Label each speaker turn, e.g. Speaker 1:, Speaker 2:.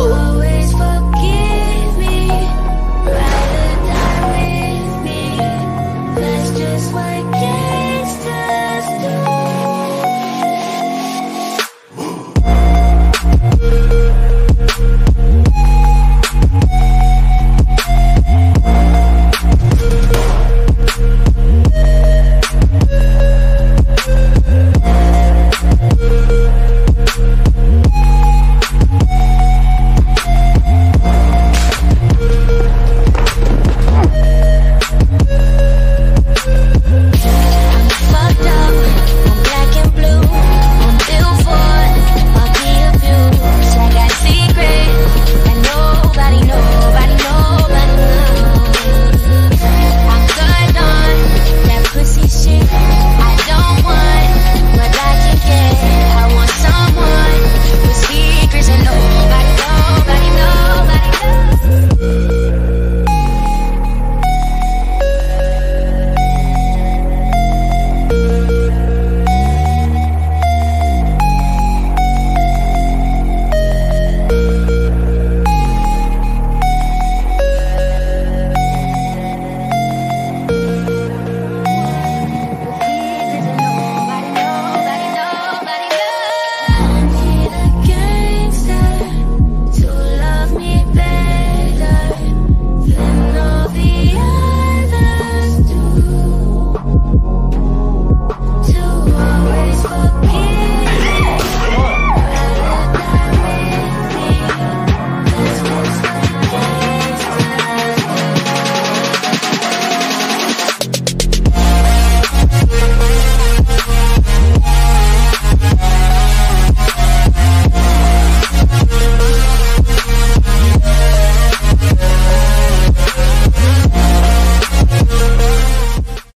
Speaker 1: Ooh.